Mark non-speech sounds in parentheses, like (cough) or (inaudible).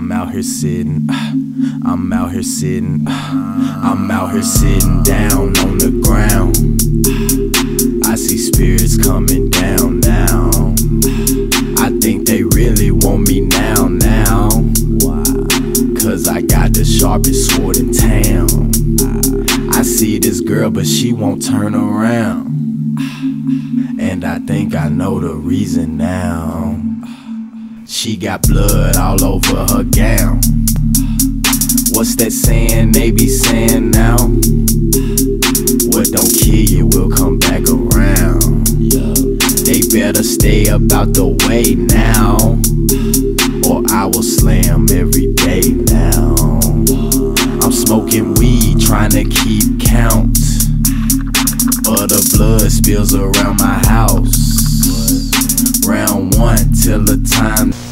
I'm out here sitting, (sighs) I'm out here sitting, (sighs) I'm out here sitting down on the ground. (sighs) I see spirits coming down now. I think they really want me now, now. Cause I got the sharpest sword in town. I see this girl, but she won't turn around. And I think I know the reason now. She got blood all over her gown. What's that saying they be saying now? What don't kill you will come back around. They better stay about the way now, or I will slam every day now. I'm smoking weed, trying to keep count. But the blood spills around my house. Till the time.